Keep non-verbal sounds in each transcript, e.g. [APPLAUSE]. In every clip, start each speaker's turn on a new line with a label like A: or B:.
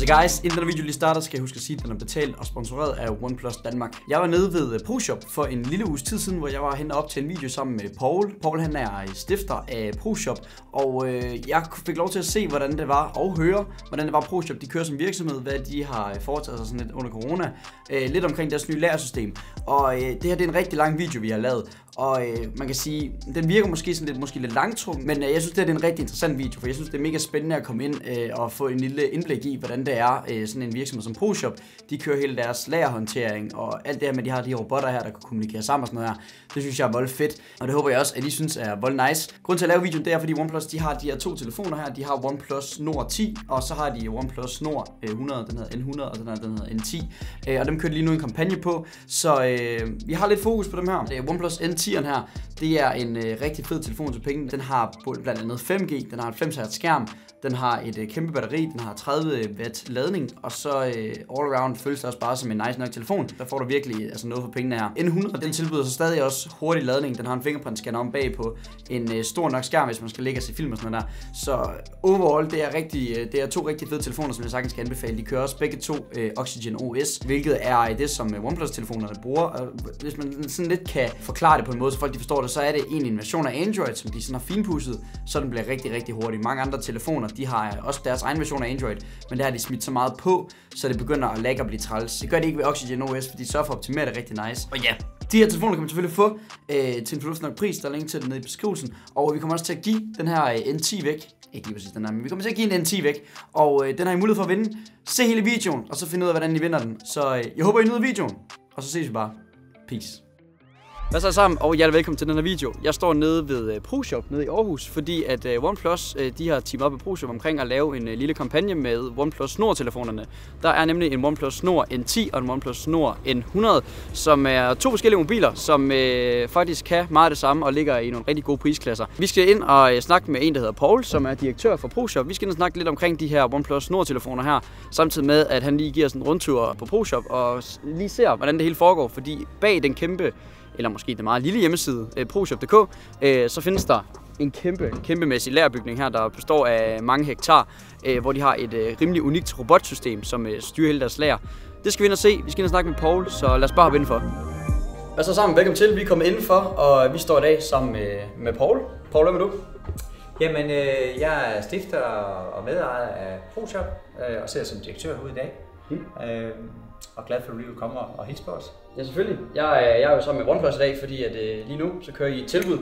A: Så guys, inden den video lige starter, skal jeg huske at sige, at den er betalt og sponsoreret af OnePlus Danmark. Jeg var nede ved øh, ProShop for en lille uges tid siden, hvor jeg var hen op til en video sammen med Paul. Paul han er øh, stifter af ProShop, og øh, jeg fik lov til at se, hvordan det var, og høre, hvordan det var ProShop. De kører som virksomhed, hvad de har øh, foretaget sig sådan lidt under corona. Øh, lidt omkring deres nye lærersystem. Og øh, det her det er en rigtig lang video, vi har lavet. Og øh, man kan sige, den virker måske sådan lidt, måske lidt langtrukken, men øh, jeg synes, det er en rigtig interessant video, for jeg synes, det er mega spændende at komme ind øh, og få en lille indblik i, hvordan det er, øh, sådan en virksomhed som ProShop, de kører hele deres lagerhåndtering, og alt det her med, at de har de her robotter her, der kan kommunikere sammen og sådan noget her. Det synes jeg er vold fedt, og det håber jeg også, at I synes er vold nice. Grunden til at lave videoen, det er, fordi OnePlus, de har de her to telefoner her. De har OnePlus Nord 10, og så har de OnePlus Nord øh, 100, den hedder N100, og den her, den hedder N10. Øh, og dem kører lige nu en kampagne på, så øh, vi har lidt fokus på dem her. Det er OnePlus N10'eren her, det er en øh, rigtig fed telefon til penge. Den har blandt andet 5G, den har en 5 skærm, den har et øh, kæmpe batteri, den har 30 øh, watt ladning, og så øh, all around føles det også bare som en nice nok telefon. Der får du virkelig øh, altså noget for pengene her. N100, den tilbyder så stadig også hurtig ladning. Den har en fingerprint scanner om bag på en øh, stor nok skærm, hvis man skal ligge og se film og sådan noget der. Så øh, overall, det er, rigtig, øh, det er to rigtig fede telefoner, som jeg sagtens kan anbefale. De kører også begge to øh, Oxygen OS, hvilket er det, som øh, OnePlus-telefonerne bruger. Og hvis man sådan lidt kan forklare det på en måde, så folk de forstår det, så er det en version af Android, som de sådan har finpudset, så den bliver rigtig, rigtig hurtig. Mange andre telefoner, de har også deres egen version af Android, men der har de smidt så meget på, så det begynder at lagge og blive træls. Det gør det ikke ved Oxygen OS, fordi de sørger for at optimere det rigtig nice. Og ja, de her telefoner kan man selvfølgelig få øh, til en fornuftig nok pris, der er link til det nede i beskrivelsen. Og vi kommer også til at give den her øh, N10 væk. Ikke lige præcis den her, men vi kommer til at give en N10 væk. Og øh, den har I mulighed for at vinde. Se hele videoen, og så finde ud af, hvordan I vinder den. Så øh, jeg håber, I nyder videoen. Og så ses vi bare. Peace. Hvad så sammen, og hjertelig velkommen til den her video. Jeg står nede ved øh, ProShop nede i Aarhus, fordi at øh, OnePlus øh, de har teamet op med ProShop omkring at lave en lille kampagne med OnePlus Nord-telefonerne. Der er nemlig en OnePlus Nord N10 og en OnePlus Nord N100, som er to forskellige mobiler, som øh, faktisk kan meget det samme og ligger i nogle rigtig gode prisklasser. Vi skal ind og snakke med en, der hedder Paul, som er direktør for ProShop. Vi skal ind og snakke lidt omkring de her OnePlus Nord-telefoner her, samtidig med, at han lige giver os en rundtur på ProShop og lige ser, hvordan det hele foregår, fordi bag den kæmpe eller måske den meget lille hjemmeside, øh, proshop.dk, øh, så findes der en kæmpe, kæmpemæssig lærbygning her, der består af mange hektar, øh, hvor de har et rimelig unikt robotsystem, som styrer hele deres lager. Det skal vi ind og se. Vi skal ind og snakke med Paul, så lad os bare hoppe indenfor. Hvad så sammen? Velkommen til. Vi er kommet indenfor, og vi står i dag sammen med, med Paul. Paul, hvem er du?
B: Jamen, øh, jeg er stifter og medejer af ProShop, øh, og sidder som direktør herude i dag. Mm. Øh, og glad for, at du vil komme og hilse på os.
A: Ja, selvfølgelig. Jeg er, jeg er jo sammen med OnePlus i dag, fordi at, øh, lige nu så kører I et tilbud.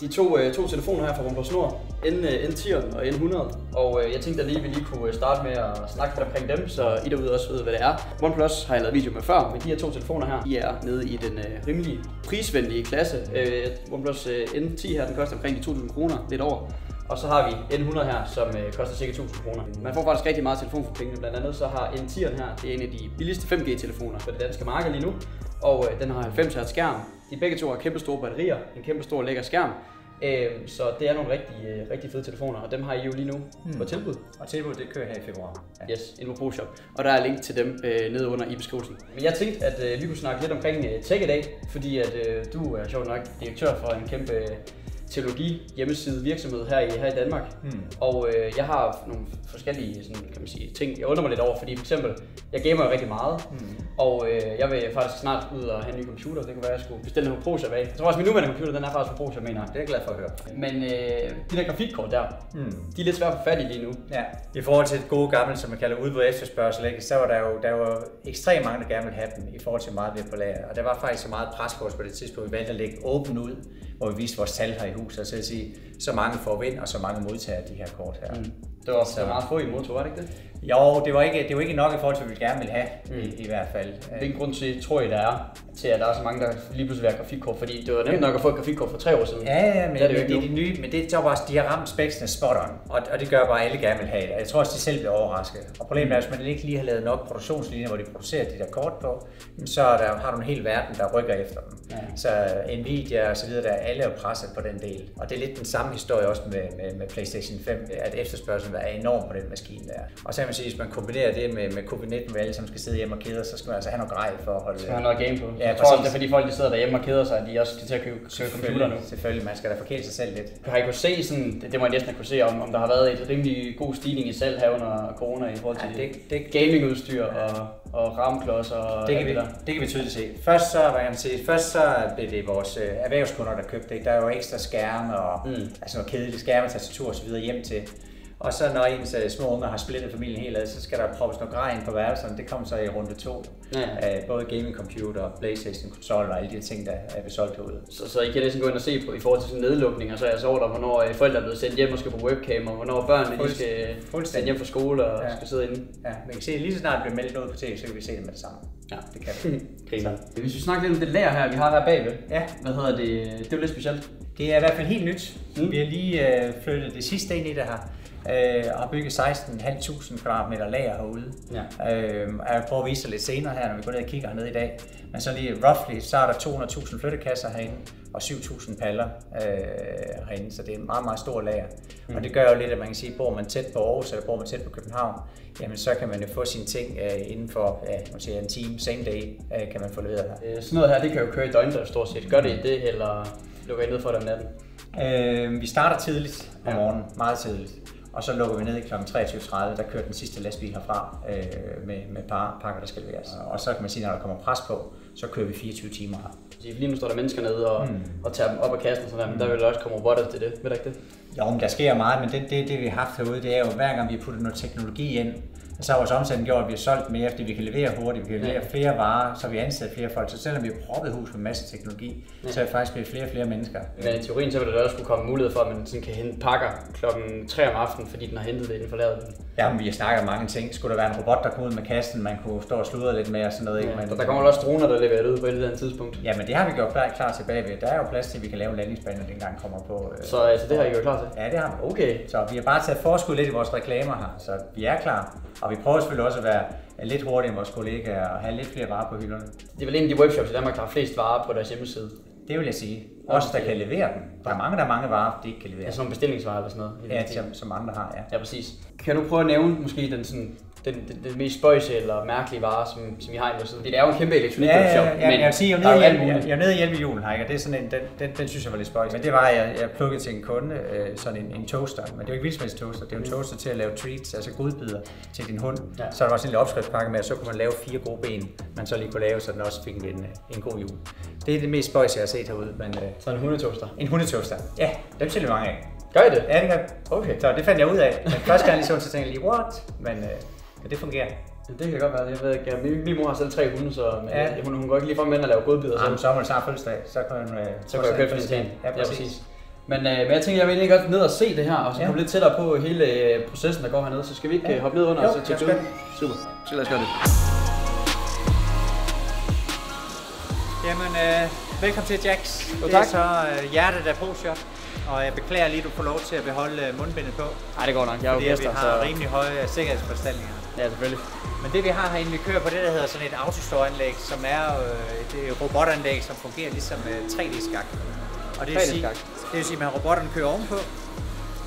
A: De to, øh, to telefoner her fra OnePlus Nord, N, øh, N10'eren og N100. Og øh, jeg tænkte at lige, vi lige kunne øh, starte med at snakke lidt omkring dem, så I derude også ved, hvad det er. OnePlus har jeg lavet video med før, men de her to telefoner her, de er nede i den øh, rimelig prisvenlige klasse. Øh, OnePlus øh, N10 her, den koster omkring de 2.000 kroner, lidt over. Og så har vi N100 her, som øh, koster ca. 1000 kroner. Man får faktisk rigtig meget telefon for pengene. Blandt andet så har N10'eren her, det er en af de billigste 5G-telefoner på det danske marked lige nu. Og øh, den har 90 Hz skærm. De begge to har kæmpe store batterier, en kæmpe stor lækker skærm. Øh, så det er nogle rigtig, øh, rigtig fede telefoner, og dem har I jo lige nu hmm. på tilbud.
B: Og tilbud, det kører her i februar.
A: Ja. Yes, inde på ProShop. Og der er link til dem øh, nede under i beskrivelsen. Men jeg tænkte, at øh, vi kunne snakke lidt omkring øh, tech i dag, fordi at øh, du er sjovt nok direktør for en kæmpe teologi hjemmeside virksomhed her i, her i Danmark. Hmm. Og øh, jeg har nogle forskellige sådan, kan man sige, ting, jeg undrer mig lidt over, fordi for eksempel, jeg gamer rigtig meget, hmm. og øh, jeg vil faktisk snart ud og have en ny computer. Det kunne være, at jeg skulle bestille en ProShop af. Jeg tror også, min nuværende computer, den er faktisk på ProShop, mener
B: Det er jeg glad for at høre.
A: Men øh, de der grafikkort der, hmm. de er lidt svært at få fat i lige nu.
B: Ja, i forhold til et gode gamle, som man kalder udbud efterspørgsel, ikke? så var der jo, der var ekstremt mange, der gerne ville have dem i forhold til meget ved på lager. Og der var faktisk så meget pres på os på det tidspunkt, vi valgte at lægge åben ud, hvor vi viste vores tal her i huset, så at sige, så mange får vind, og så mange modtager de her kort her. Mm.
A: Det var også så meget få i motor, var det ikke det?
B: Jo, det var ikke, det var ikke nok i forhold til, hvad vi gerne ville have, mm. i, i hvert fald.
A: Hvilken grund til, tror I, der er, til at der er så mange, der lige pludselig vil have grafikkort? Fordi det var nemt nok at få et grafikkort for tre år siden.
B: Ja, ja, men det er, det, det er de nye, men det er bare, de har ramt spæksene spot on, og, og det gør bare, at alle gerne vil have det. Jeg tror også, de selv bliver overrasket. Og problemet er, at hvis man ikke lige har lavet nok produktionslinjer, hvor de producerer de der kort på, så der, har du en hel verden, der rykker efter dem. Ja. Så Nvidia og så videre, der alle er presset på den del. Og det er lidt den samme historie også med, med, med PlayStation 5, at efterspørgselen være enorm på den maskine der. Og så man sige, hvis man kombinerer det med, med covid-19, hvor alle som skal sidde hjemme og kede så skal man altså have noget grej for at holde
A: Skal have noget game på.
B: Ja,
A: jeg tror også, det er fordi folk, der sidder derhjemme og keder sig, at de også skal til at købe, købe computer nu.
B: Selvfølgelig, man skal da forkæle sig selv lidt.
A: Har I kunne se sådan, det, det må jeg næsten kunne se, om, om der har været et rimelig god stigning i salg her under corona i forhold til
B: Ja,
A: ja,
B: det- det-
A: gamingudstyr og, og ramklodser og
B: Det kan, vi,
A: det
B: det kan vi tydeligt se. Først så, hvad kan man sige, først så blev det vores øh, erhvervskunder, der købte det. Der er jo ekstra skærme og
A: mm.
B: altså noget kedelige skærme, tastatur og så videre hjem til. Og så når ens øh, små unger har splittet familien helt ad, så skal der proppes noget grej ind på værelserne. Det kommer så i runde to.
A: Ja.
B: Både gaming computer, Playstation, konsol og alle de ting, der er blevet solgt herude.
A: Så, så I kan næsten gå ind og se på i forhold til sådan nedlukning, og så er jeg så over der, hvornår øh, forældre er blevet sendt hjem og skal på webcam, og hvornår børnene de
B: Fuldst-
A: skal sendt hjem fra skole og
B: Ja.
A: skal sidde inde.
B: Ja, man kan se, lige så snart det bliver meldt noget på tv, så kan vi se det med det samme.
A: Ja.
B: Det kan [LAUGHS] vi.
A: Griner. Hvis vi snakker lidt om det lager her, vi har her bagved.
B: Ja.
A: Hvad hedder det? Det er jo lidt specielt.
B: Det er i hvert fald helt nyt.
A: Mm.
B: Vi har lige øh, flyttet det sidste ind i det her. Øh, og har bygget 16.500 kvadratmeter lager herude.
A: Ja.
B: Øh, og jeg prøver at vise dig lidt senere her, når vi går ned og kigger hernede i dag. Men så lige roughly, så er der 200.000 flyttekasser herinde, og 7.000 paller øh, herinde, så det er en meget, meget stor lager. Mm. Og det gør jo lidt, at man kan sige, bor man tæt på Aarhus, eller bor man tæt på København, jamen så kan man jo få sine ting øh, inden for ja, man siger, en time, same day, øh, kan man få leveret her.
A: Øh, Sådan noget her, det kan jo køre i døgndrift stort set. Gør det i det, eller lukker I ned for det om natten?
B: Øh, vi starter tidligt om
A: Ja.
B: morgenen, meget tidligt. Og så lukker vi ned kl. 23.30, der kører den sidste lastbil herfra øh, med, med par, pakker, der skal leveres. Og så kan man sige, når der kommer pres på, så kører vi 24 timer her.
A: Lige nu står der mennesker nede og, mm. og tager dem op af kassen og sådan der, men der vil også komme robotter til det, ved du ikke det?
B: Jo, men der sker meget, men det, det, det vi har haft herude, det er jo, hver gang vi har puttet noget teknologi ind, så har vores omsætning gjort, at vi har solgt mere, fordi vi kan levere hurtigt, vi kan levere
A: Ja.
B: flere varer, så vi ansætter flere folk. Så selvom vi har proppet hus med masse teknologi,
A: Ja.
B: så er det faktisk blevet flere og flere mennesker.
A: Men i teorien så vil der også kunne komme mulighed for, at man sådan kan hente pakker klokken 3 om aftenen, fordi den har hentet det inden for lavet.
B: Ja, men vi har snakket om mange ting. Skulle der være en robot, der kom ud med kassen, man kunne stå og sludre lidt med og sådan noget, ikke?
A: Ja,
B: Men,
A: der, kommer også droner, der leverer det ud på et eller andet tidspunkt.
B: Ja, men det har vi gjort klar, klar tilbage ved. Der er jo plads til, at vi kan lave en landingsbane, når det engang kommer på. Øh.
A: Så altså, det har I gjort klar til?
B: Ja, det har vi.
A: Okay.
B: Så vi har bare taget forskud lidt i vores reklamer her, så vi er klar. Og vi prøver selvfølgelig også at være lidt hurtigere end vores kollegaer og have lidt flere varer på hylderne.
A: Det er vel en af de webshops i Danmark, der har flest varer på deres hjemmeside.
B: Det vil jeg sige. Også der kan levere dem. Der er mange, der har mange varer, de ikke kan levere.
A: Altså nogle bestillingsvarer eller sådan noget.
B: Ja, som, som andre har, ja.
A: Ja, præcis. Kan du prøve at nævne måske den, sådan, den, den, den mest spøjse eller mærkelige vare, som, som I har i? Fordi det er jo en kæmpe
B: Ja,
A: elektronik-webshop,
B: ja, ja, men jeg vil sige, jeg var nede, jeg,
A: muligt.
B: jeg var nede hjælpe julen, Heike, det er sådan en, den, den, den, synes jeg var lidt spøjs. Men det var, at jeg, jeg plukkede til en kunde øh, sådan en, en toaster, men det er jo ikke vildsmænds toaster, det er jo en toaster til at lave treats, altså godbidder til din hund.
A: Ja.
B: Ja. Så er der også en lille opskriftspakke med, og så kunne man lave fire gode ben, man så lige kunne lave, så den også fik en, en god jul. Det er det mest spøjs, jeg har set herude, men øh,
A: Så en hundetoaster.
B: en hundetoaster. Ja, dem sælger mange af.
A: Gør I det?
B: Ja, det gør
A: Okay.
B: Så det fandt jeg ud af. Men første gang jeg lige så, så tænkte jeg lige, what? Men øh, ja, det fungerer.
A: Ja, det kan godt være. Jeg ved ikke. ja, Min, min mor har selv tre hunde, så men,
B: Ja.
A: ja. hun, hun går ikke lige fra med at lave godbidder
B: Så,
A: selv.
B: så må det snart fødselsdag, så kan man... Øh,
A: Så går jeg købe sådan en
B: Ja, præcis.
A: Men, øh, men jeg tænker, jeg vil egentlig godt ned og se det her, og så
B: Ja.
A: komme lidt tættere på hele øh, processen, der går hernede. Så skal vi ikke
B: Ja.
A: ja. hoppe ned under
B: Jo,
A: og så tjekke det ud? Super. Så lad os gøre det.
B: Jamen, øh, velkommen til Jax.
A: Jo,
B: det er
A: tak.
B: så øh, hjertet af ProShop, og jeg beklager lige, at du får lov til at beholde øh, mundbindet på,
A: Nej, det går nok. Jeg er jo
B: fordi at vi
A: gæster,
B: har
A: så...
B: rimelig høje øh, sikkerhedsforanstaltninger.
A: Ja, selvfølgelig.
B: Men det vi har herinde, vi kører på det, der hedder sådan et autostore-anlæg, som er øh, et robotanlæg, som fungerer ligesom øh, 3D-skak. Og det vil, sige,
A: 3D-skak.
B: det vil sige, at man har robotterne kører ovenpå,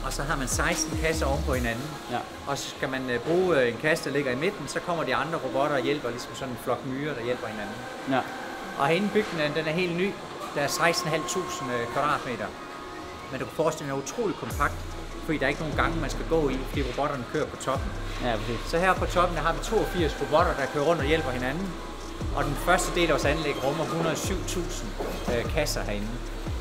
B: og så har man 16 kasser oven på hinanden.
A: Ja.
B: Og så skal man øh, bruge øh, en kasse, der ligger i midten, så kommer de andre robotter og hjælper, ligesom sådan en flok myrer, der hjælper hinanden.
A: Ja.
B: Og herinde bygningen, den er helt ny. Der er 16.500 kvadratmeter. Men du kan forestille dig, den er utrolig kompakt, fordi der er ikke nogen gange, man skal gå i, fordi robotterne kører på toppen.
A: Ja, præcis.
B: Så her på toppen der har vi 82 robotter, der kører rundt og hjælper hinanden. Og den første del af vores anlæg rummer 107.000 øh, kasser herinde.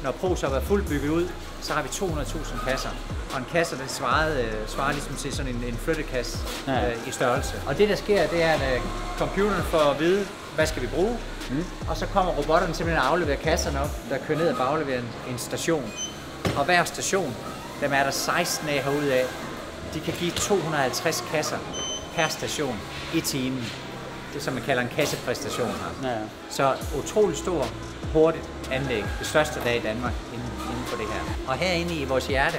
B: Når ProShop er fuldt bygget ud, så har vi 200.000 kasser. Og en kasse, den svarer, øh, svarer ligesom til sådan en, en flyttekasse
A: Ja.
B: øh, i størrelse. Og det der sker, det er, at øh, computeren får at vide, hvad skal vi bruge. Mm. Og så kommer robotterne simpelthen og afleverer kasserne op, der kører ned og bagleverer en, en station. Og hver station, dem er der 16 af herude af, de kan give 250 kasser per station i timen. Det som man kalder en kassepræstation her.
A: Ja.
B: Så utrolig stor, hurtigt anlæg. Det største er i Danmark inden, inden for det her. Og herinde i vores hjerte,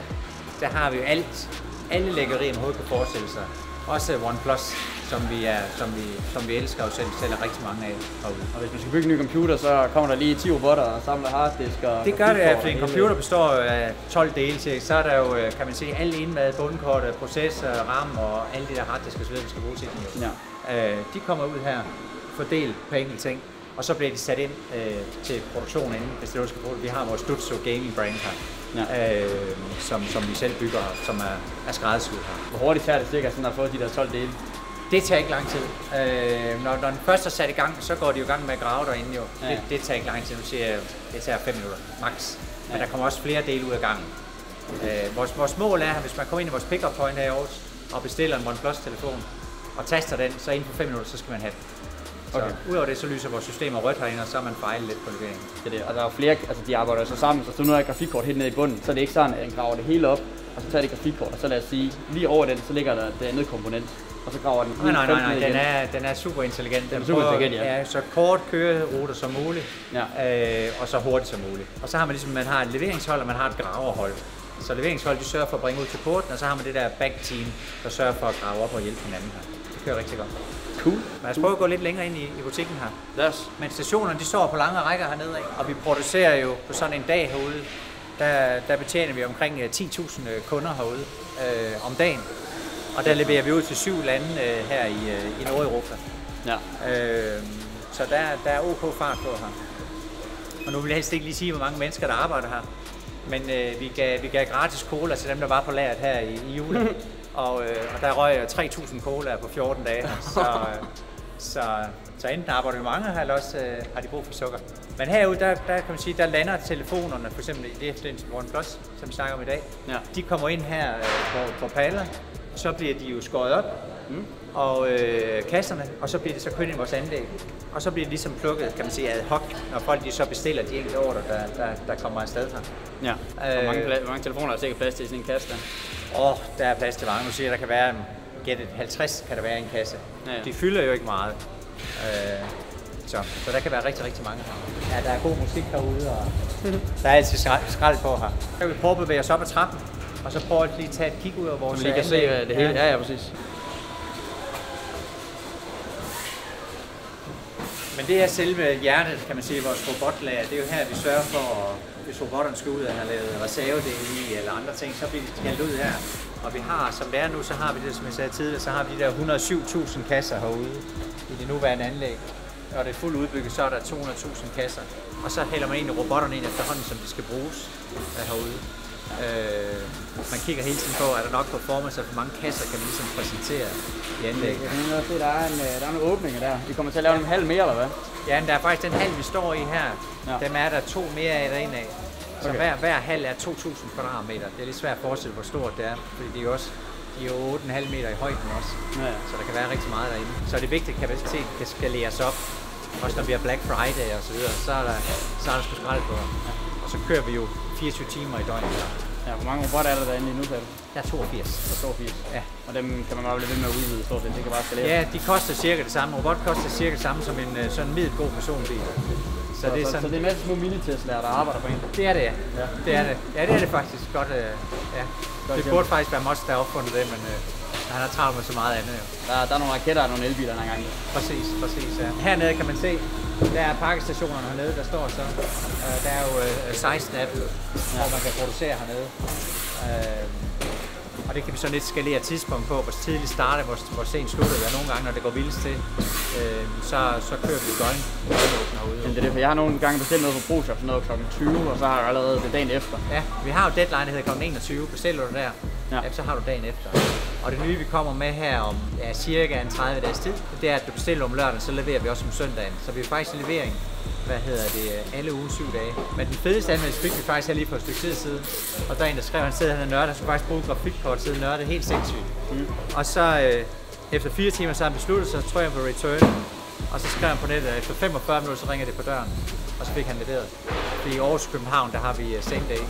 B: der har vi jo alt. Alle lækkerier, man overhovedet kan forestille sig. Også OnePlus, som vi, er, som vi, som vi elsker og selv sælger rigtig mange af herude.
C: Og hvis man skal bygge en ny computer, så kommer der lige 10 robotter og samler harddisk og
B: Det gør det, fordi en computer består af 12 dele til. Så er der jo, øh, kan man sige, alle indmad, bundkort, processor, RAM og alle de der harddisk osv., vi skal bruge til den jo.
C: Ja.
B: Øh, de kommer ud her, fordelt på enkelte ting, og så bliver de sat ind øh, til produktion inden, hvis det er du skal bruge. Vi har vores Stutzo Gaming brand her,
C: Ja.
B: øh, som, som vi selv bygger, som er, er skræddersyet her.
C: Hvor hurtigt tager det cirka sådan at få de der 12 dele?
B: Det tager ikke lang tid. Øh, når, når den først er sat i gang, så går de jo i gang med at grave derinde jo.
C: Ja.
B: Det, det tager ikke lang tid. Nu siger jeg, det tager 5 minutter, max. Men
C: Ja.
B: der kommer også flere dele ud af gangen. Øh, vores, vores mål er, at hvis man kommer ind i vores pick-up point her i Aarhus og bestiller en OnePlus telefon og taster den, så inden for 5 minutter, så skal man have den. Så
C: Okay.
B: udover det, så lyser vores systemer rødt herinde, og så er man fejlet lidt på leveringen.
C: Det er det. Og der er jo flere, altså de arbejder så sammen, så du nu har et grafikkort helt nede i bunden, så er det ikke sådan, at den graver det hele op, og så tager det grafikkort, og så lad os sige, lige over den, så ligger der det andet komponent, og så graver den
B: Nej, nej, nej,
C: 15
B: nej.
C: ned
B: Den er, den er super intelligent. Den
C: er super intelligent, ja.
B: ja. så kort køreruter som muligt,
C: Ja.
B: øh, og så hurtigt som muligt. Og så har man ligesom, man har et leveringshold, og man har et graverhold. Så leveringshold, de sørger for at bringe ud til porten, og så har man det der back team, der sørger for at grave op og hjælpe hinanden her. Det kører rigtig godt.
C: Cool.
B: Lad os prøve at gå lidt længere ind i, i butikken her.
C: Lad os.
B: Men stationerne, de står på lange rækker hernede og vi producerer jo på sådan en dag herude, der, der betjener vi omkring øh, 10.000 kunder herude øh, om dagen. Og der leverer vi ud til syv lande øh, her i, øh, i Nordeuropa.
C: Ja.
B: Øh, så der, der er OK fart på her. Og nu vil jeg helst ikke lige sige, hvor mange mennesker, der arbejder her. Men øh, vi, gav, vi gav gratis cola til dem, der var på lageret her i, i juli. [LAUGHS] og, øh, og der røg jeg 3.000 cola på 14 dage. Så, [LAUGHS] øh, så, så enten arbejder vi mange eller også øh, har de brug for sukker. Men herude, der, der kan man sige, der lander telefonerne, for eksempel i det efter OnePlus, som vi snakker om i dag.
C: Ja.
B: De kommer ind her øh, på, på paller, så bliver de jo skåret op, mm. og øh, kasserne, og så bliver det så kørt ind i vores anlæg. Og så bliver det ligesom plukket, kan man sige, ad hoc, når folk de så bestiller de enkelte ordre, der, der, der kommer afsted her.
C: Ja. Hvor
B: Øh.
C: mange, hvor mange telefoner er der sikkert plads til i sådan en kasse der?
B: Og der er plads til mange. Nu siger jeg, der kan være, gæt et 50 kan der være i en kasse.
C: Ja, ja.
B: De fylder jo ikke meget. Øh, så, så der kan være rigtig, rigtig mange her. Ja, der er god musik herude, og [LAUGHS] der er altid skrald, skrald på her. Så kan vi prøve at bevæge os op ad trappen, og så prøve at lige tage et kig ud af vores
C: Så man lige kan se
B: anlæg.
C: det hele. Ja, ja, præcis.
B: Men det er selve hjertet, kan man sige, i vores robotlager. Det er jo her, vi sørger for, at hvis robotterne skal ud og have lavet reservedele i eller andre ting, så bliver de kaldt ud her. Og vi har, som det er nu, så har vi det, som jeg sagde tidligere, så har vi de der 107.000 kasser herude i det nuværende anlæg. Når det er fuldt udbygget, så er der 200.000 kasser. Og så hælder man egentlig robotterne ind efterhånden, som de skal bruges øh, herude. Øh, man kigger hele tiden på, er der nok performance, og hvor mange kasser kan man ligesom præsentere i anlægget.
C: Jeg kan se, der er, en, øh, der er nogle åbninger der. Vi kommer til at lave en halv mere, eller hvad?
B: Ja, men der er faktisk den hal, vi står i her.
C: Ja.
B: Ja. Dem er der to mere af derinde af. Så
C: Okay.
B: hver, hver hal er 2.000 kvadratmeter. Det er lidt svært at forestille, hvor stort det er, fordi de er jo også de er jo 8,5 meter i højden også.
C: Ja, ja.
B: Så der kan være rigtig meget derinde. Så det er vigtigt, at kapaciteten kan skaleres op. Også når vi har Black Friday og så videre, så er der, så er der sgu skrald på. Og så kører vi jo 24 timer i døgnet.
C: Ja, hvor mange robotter er der derinde nu, du?
B: Der er 82.
C: Der står 80.
B: Ja.
C: Og dem kan man bare blive ved med at udvide stort set. Det kan bare skalere.
B: Ja, de koster cirka det samme. Robot koster cirka det samme som en øh, sådan middelgod personbil. Så,
C: Så,
B: det er
C: så,
B: sådan,
C: så, det er en masse små mini-Teslaer, der arbejder på en.
B: Det er det, ja.
C: Ja.
B: Det er det. Ja, det er det faktisk godt. Øh, ja.
C: Godt
B: Det burde faktisk være Mods, der opfundet det, men øh, han har travlt med så meget andet. Jo.
C: Der, der er nogle raketter og nogle elbiler den her gang.
B: Præcis, præcis. Ja. Hernede kan man se, der er pakkestationerne hernede, der står så. Øh, der er jo øh, 16 af dem, ja. hvor man kan producere hernede. Øh, og det kan vi så lidt skalere tidspunkt på, hvor tidligt starter, hvor, hvor sent slutter det. Og nogle gange, når det går vildest til, øh, så, så kører vi døgn, døgnåbner herude.
C: Men det er det, for jeg har nogle gange bestilt noget på ProShop, sådan noget kl. 20, og så har jeg allerede det dagen efter.
B: Ja, vi har jo deadline, der hedder kl. 21. Bestiller du der,
C: Ja.
B: ja. så har du dagen efter. Og det nye, vi kommer med her om ja, cirka en 30 dages tid, det er, at du bestiller om lørdagen, så leverer vi også om søndagen. Så vi er faktisk i levering, hvad hedder det, alle ugen syv dage. Men den fedeste anmeldelse fik vi faktisk her lige for et stykke tid siden. Og der er en, der skrev, at han sidder han er nørdet, han skulle faktisk bruge grafikkort siden nørdet, helt sindssygt. Mm. Og så øh, efter fire timer, så har han besluttet sig, så tror jeg på return. Og så skrev han på nettet, at efter 45 minutter, så ringer det på døren. Og så fik han leveret. Fordi i Aarhus København, der har vi øh, same day,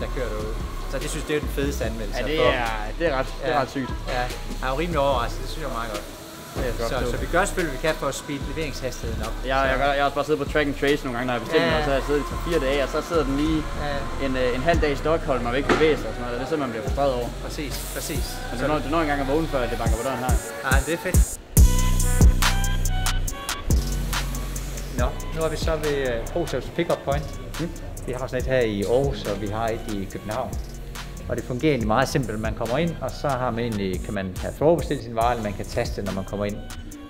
B: der kører derude. Så det synes det er den fedeste anmeldelse.
C: Ja, det er, det er, ret, det er ret sygt.
B: Ja, han er jo rimelig overrasket, det synes jeg er meget godt.
A: jeg
B: Så,
A: forstå.
B: så vi gør selvfølgelig, hvad vi kan for at speede leveringshastigheden op.
A: Jeg, jeg, jeg, jeg har også bare siddet på track and trace nogle gange, når jeg bestemmer
B: Ja, ja.
A: og så har jeg siddet i 3-4 dage, og så sidder den lige
B: Ja,
A: en, øh, en halv dag i Stockholm og vil ikke bevæge sig og sådan noget. Det er simpelthen, man bliver frustreret over.
B: præcis, præcis.
A: Og du når, du når engang at vågne, før det banker på døren her.
B: Ja, det er fedt. Nå, nu er vi så ved uh, ProSoft Pickup Point. Mm. Vi har sådan et her i Aarhus, og vi har et i København. Og det fungerer egentlig meget simpelt. Man kommer ind, og så har man egentlig, kan man have forudbestilt sin vare, eller man kan taste, når man kommer ind.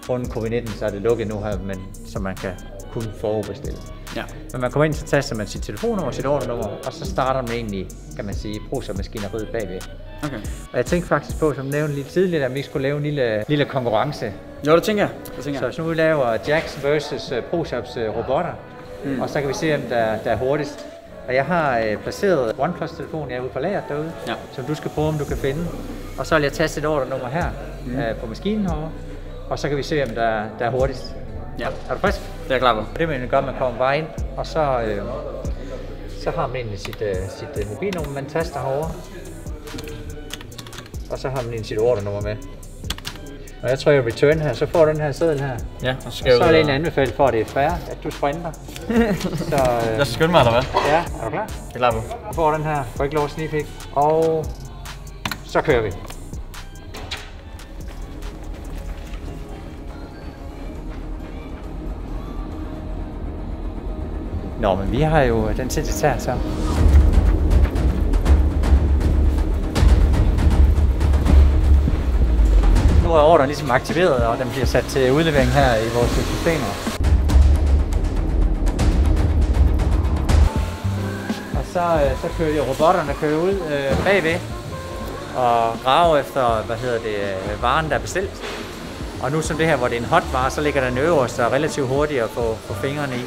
B: Grundet covid-19, så er det lukket nu her, men, så man kan kun forudbestille.
A: Ja.
B: Men man kommer ind, så taster man sit telefonnummer, sit ordrenummer, og så starter man egentlig, kan man sige, ProSoft-maskineriet bagved.
A: Okay.
B: Og jeg tænkte faktisk på, som nævnt lidt tidligere, at vi skulle lave en lille, lille konkurrence.
A: Jo, det tænker jeg. Det tænker
B: Så
A: jeg.
B: hvis nu vi laver Jax versus uh, ProShops uh, robotter, mm. og så kan vi se, om der, der er hurtigst. Og jeg har uh, placeret OnePlus-telefonen, jeg er ude på lageret derude,
A: Ja.
B: som du skal prøve, om du kan finde. Og så vil jeg taste et ordrenummer her mm. uh, på maskinen herovre, og så kan vi se, om der, der er hurtigst.
A: Ja,
B: Er du frisk?
A: det er klar på.
B: Det man gør, man kommer bare ind, og så, øh, så har man egentlig sit, øh, sit øh, mobilnummer, man taster herovre. Og så har man egentlig sit ordrenummer med. Og jeg trykker return her, så får du den her seddel her.
A: Ja, og så
B: Og
A: skal
B: så er det en anbefaling for, at det er fair, at du sprinter. [LAUGHS] så øh,
A: skal skynde mig, eller hvad?
B: ja, er du klar?
A: Jeg er.
B: Du får den her, får ikke lov at snige Og så kører vi. Nå, men vi har jo den til det her så. Nu er ordren ligesom aktiveret, og den bliver sat til udlevering her i vores systemer. Og så, øh, så kører de robotterne kører ud øh, bagved og graver efter, hvad hedder det, øh, varen, der er bestilt. Og nu som det her, hvor det er en hot vare, så ligger den øverst og relativt hurtigt at få, få fingrene i.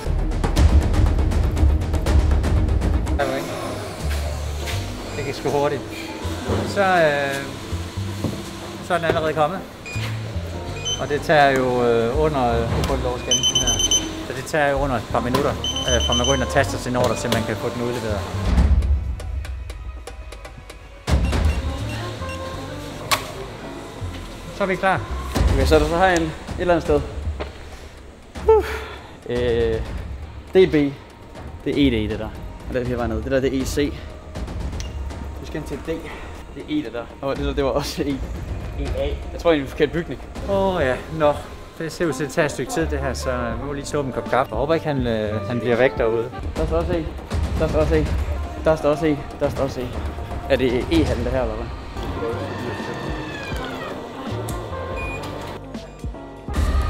B: Det gik sgu hurtigt. Så, øh, så er den allerede kommet. Og det tager jo øh, under, øh, det lov at her. Så det tager jo under et par minutter, øh, fra man går ind og taster sin ordre, til man kan få den udleveret. Så er vi klar.
A: Okay, så er der så her en, et eller andet sted. Uh. Øh, DB. Det er ED, det der. Og det er her nede. Det der, det er EC. Du skal ind til D. Det er E, det der. Og det der, det var også E. EA. Jeg tror, det er en forkert bygning.
B: Åh oh, ja, nå. Det ser ud til at tage et stykke tid det her, så vi må lige tage en kop kaffe. Jeg håber ikke, han, øh, han bliver væk derude.
A: Der står også E. Der står også E. Der står også E. Der står også E. Er det E-hallen, det her, eller hvad?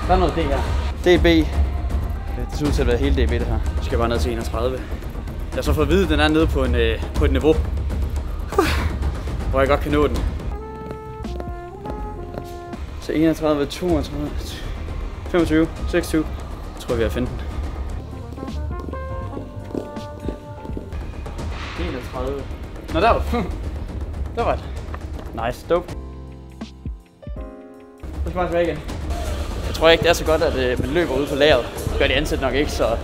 A: Der er noget D her. DB. Det ser ud til at være hele DB, det her. Nu skal jeg bare ned til 31. Jeg har så fået at vide, at den er nede på, en, øh, på et niveau, hvor jeg godt kan nå den. Så 31, 32, 25, 26. Jeg tror, vi har finde den. 31. Nå, der [LAUGHS] var det. Der var det. Nice, dope. Så skal man tilbage igen. Jeg tror ikke, det er så godt, at øh, man løber ud på lageret. Det gør de ansatte nok ikke, så jeg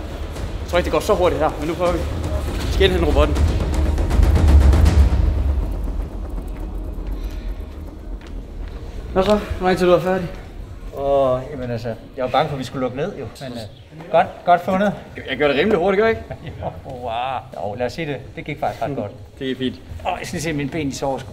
A: tror ikke, det går så hurtigt her. Men nu prøver vi. Vi skal indhente robotten. Nå så, hvor lang tid du er færdig?
B: Åh, oh, jamen altså, jeg var bange for, at vi skulle lukke ned jo. Men uh, godt, godt fundet.
A: Jeg gør det rimelig hurtigt, gør jeg ikke? [LAUGHS]
B: Jo, wow. Jo, lad os sige det. Det gik faktisk ret godt.
A: Det er fint.
B: Åh, oh, jeg skal lige se mine ben, de sover sgu.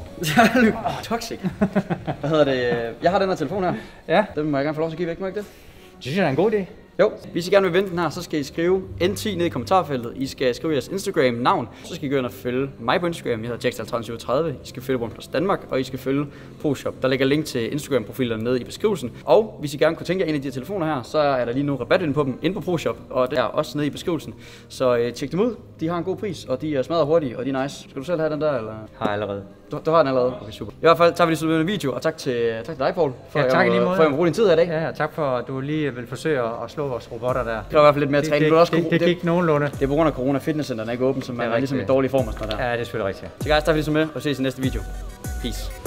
B: [LAUGHS]
A: Toxic. [LAUGHS] Hvad hedder det? Jeg har den her telefon her.
B: Ja,
A: Den må jeg gerne få lov til at give væk, må jeg ikke det?
B: det synes jeg er en god idé.
A: Jo, hvis I gerne vil vinde den her, så skal I skrive N10 ned i kommentarfeltet. I skal skrive jeres Instagram-navn. Så skal I gå ind og følge mig på Instagram. Jeg hedder Jackstyle1337. I skal følge OnePlus Danmark, og I skal følge ProShop. Der ligger link til Instagram-profilerne nede i beskrivelsen. Og hvis I gerne kunne tænke jer en af de her telefoner her, så er der lige nu rabat inde på dem inde på ProShop, og det er også nede i beskrivelsen. Så øh, tjek dem ud. De har en god pris, og de er smadret hurtige, og de er nice. Skal du selv have den der, eller?
B: Har allerede.
A: Du, du har den allerede? Okay, super. I hvert fald tager vi lige en video, og tak til, tak til dig, Paul, for,
B: Ja, tak i
A: at,
B: lige
A: jeg,
B: måde.
A: for at bruge din tid her i dag.
B: Ja, ja, tak for, at du lige vil forsøge at slå vores robotter der.
A: Det var i hvert fald lidt mere
B: Det,
A: træning.
B: det,
A: også
B: det,
A: det,
B: det, gik nogenlunde.
A: det er på grund af corona, fitnesscenterne er ikke åbent, så man er,
B: er
A: ligesom i dårlig form og sådan noget der.
B: Ja, det er selvfølgelig rigtigt.
A: Så guys, der er vi ligesom med, og ses i næste video. Peace.